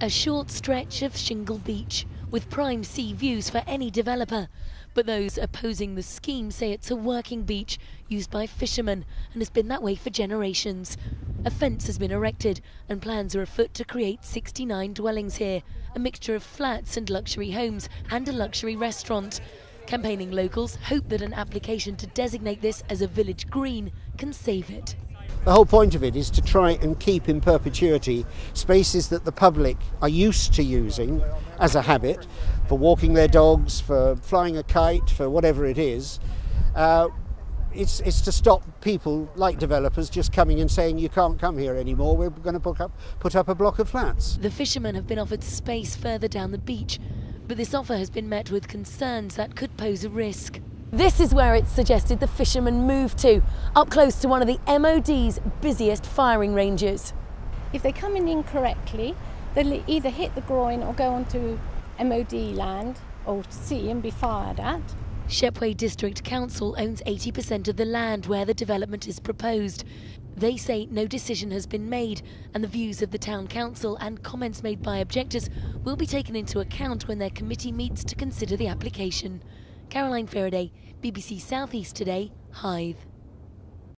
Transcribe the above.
A short stretch of shingle beach with prime sea views for any developer. But those opposing the scheme say it's a working beach used by fishermen and has been that way for generations. A fence has been erected and plans are afoot to create 69 dwellings here, a mixture of flats and luxury homes and a luxury restaurant. Campaigning locals hope that an application to designate this as a village green can save it. The whole point of it is to try and keep in perpetuity spaces that the public are used to using as a habit for walking their dogs, for flying a kite, for whatever it is. Uh, it's, it's to stop people like developers just coming and saying you can't come here anymore. We're going to put up, put up a block of flats. The fishermen have been offered space further down the beach, but this offer has been met with concerns that could pose a risk. This is where it's suggested the fishermen move to, up close to one of the MOD's busiest firing ranges. If they come in incorrectly, they'll either hit the groin or go onto MOD land or sea and be fired at. Shepway District Council owns 80% of the land where the development is proposed. They say no decision has been made, and the views of the Town Council and comments made by objectors will be taken into account when their committee meets to consider the application. Caroline Faraday, BBC Southeast Today, Hythe.